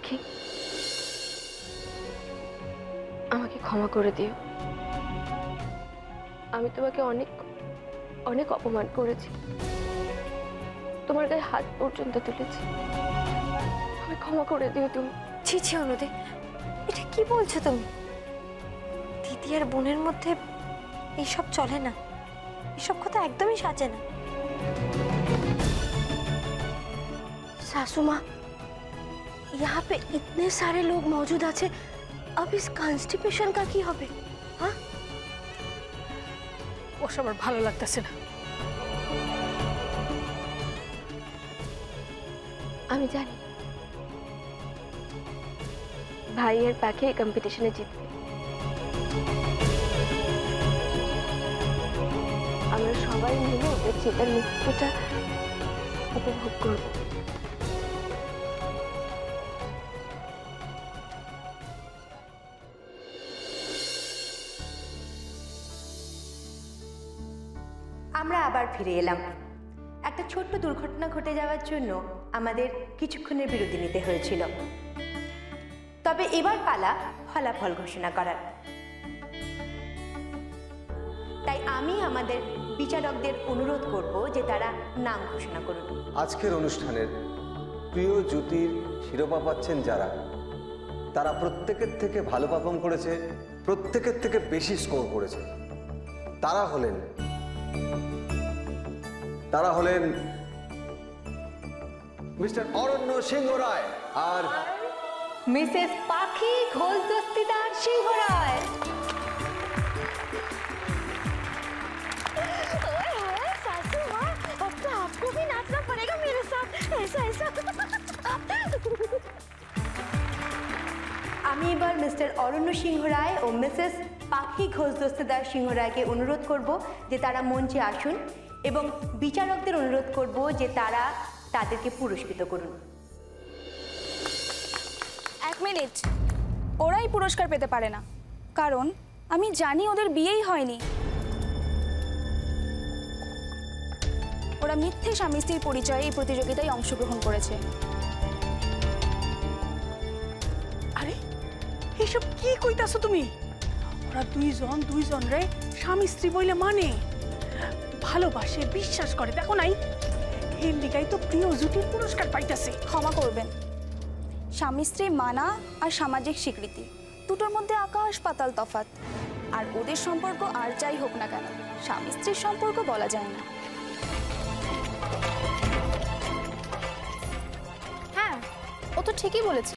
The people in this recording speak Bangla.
সাক্ষী আমাকে ক্ষমা করে দিও। আমি তোমাকে অনেক অনেক অপমান করেছি। তোমার গায়ে হাত পর্যন্ত তুলেছি। আমি ক্ষমা করে দিও তুমি। ছি ছি অনুদে এটা কি বলছো তুমি? দিদি আর বোনের মধ্যে এইসব চলে না। এসব কথা একদমই সাজে না। শাশুমা यहाँ पे इतने सारे लोग मौजूद আছে अब इस कॉन्स्टिपेशन का কি হবে হ্যাঁ ওসব আর ভালো লাগতেছে না আমি জানি ভাইয়ের পাখি এই কম্পিটিশনে জিতবে আমরা সবাই মিলে ওদের জেতার মুহূর্তটা উপভোগ করব আমরা আবার ফিরে এলাম। একটা ছোট্ট দুর্ঘটনা ঘটে যাওয়ার জন্য আমাদের কিছুক্ষণের বিরতি নিতে হয়েছিল। তবে এবার পালা ফলাফল ঘোষণা করার। তাই আমি আমাদের বিচারকদের অনুরোধ করব যে তারা নাম ঘোষণা করুন। আজকের অনুষ্ঠানের প্রিয় জ্যোতির শিরোপা পাচ্ছেন যারা। তারা প্রত্যেকের থেকে ভালো পারফর্ম করেছে, প্রত্যেকের থেকে বেশি স্কোর করেছে। তারা হলেন তারা হলেন মিস্টার অরণ্য সিংহ রায় আর মিসেস পাখি ঘোষ দস্তিদার সিংহ রায় सासू माँ अब तो आपको भी नाचना पड़ेगा मेरे साथ ऐसा ऐसा আমি এবার মিস্টার অরণ্য সিংহ রায় ও মিসেস পাখি ঘোষ দস্তিদার সিংহ রায়কে অনুরোধ করব যে তারা মঞ্চে আসুন এবং বিচারকদের অনুরোধ করব যে তারা তাদেরকে পুরস্কৃত করুন। এক মিনিট। ওরাই পুরস্কার পেতে পারে না। কারণ আমি জানি ওদের বিয়েই হয়নি। ওরা মিথ্যে স্বামী স্ত্রীর পরিচয়ে এই প্রতিযোগিতায় অংশগ্রহণ করেছে। এসব কি কইতাছো তুমি? ওরা দুইজন দুইজন রে স্বামী স্ত্রী বইলে মানে? ভালোবাসে বিশ্বাস করে দেখো নাই? এর লিগাই তো প্রিয় জুটির পুরস্কার পাইতেছে ক্ষমা করবেন। স্বামী স্ত্রী মানা আর সামাজিক স্বীকৃতি দুটোর মধ্যে আকাশ পাতাল তফাত আর ওদের সম্পর্ক আর যাই হোক না কেন স্বামী স্ত্রীর সম্পর্ক বলা যায় না। হ্যাঁ ও তো ঠিকই বলেছে।